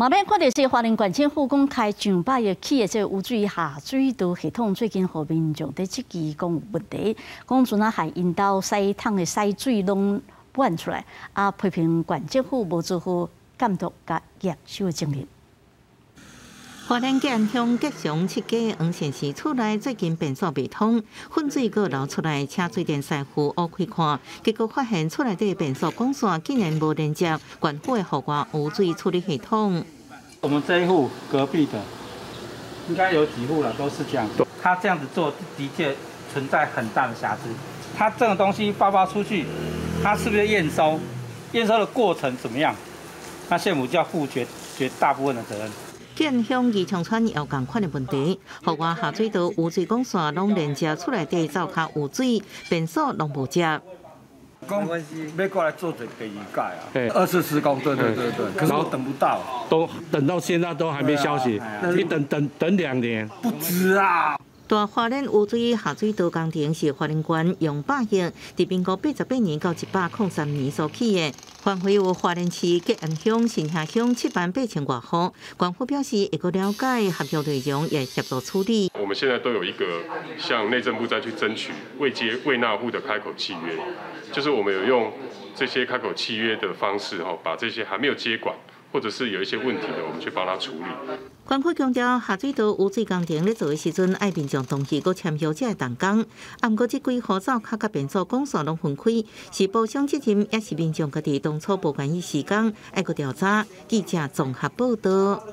马边看到是华林管政府公开上百亿起的这污水下水道系统，最近和民众在质疑讲问题，讲阵啊还引导西塘的西水拢灌出来，啊批评管政府无做好监督甲验收的证明。华南建乡吉祥七家黄县市厝内最近变数未通，粪水阁流出来，车水电师傅挖开看，结果发现厝内底变数管线竟然无连接管府的户外污水处理系统。我们这一户隔壁的，应该有几户了，都是这样。他这样子做的确存在很大的瑕疵。他这个东西发发出去，他是不是验收？验收的过程怎么样？那县府就要负绝绝大部分的责任。建乡宜昌村有共款的问题，户外下水道污水管线拢连接出来地灶卡污水，便所拢无接。讲要过来做这第二届啊，二次施工，对对对对，可是我等不到，都等到现在都还没消息，你等等等两年，不止啊。大花莲污水下水道工程是花莲县用百亿，伫民国八十八年到一百零三年所起的，返回有花莲市吉安乡、新下乡七万八千外户。官府表示，一个了解合约内容，也协助处理。我们现在都有一个向内政部再去争取未接未纳户的开口契约，就是我们有用这些开口契约的方式，哈，把这些还没有接管。或者是有一些问题的，我们去帮他处理。官府强调，下水道污水工程咧做的时阵，爱民众同意搁签约者动工。啊，毋过即几号灶卡甲变做工所拢分开，是保障责任，也是民众家己当初无愿意时间，爱搁调查。记者综合报道。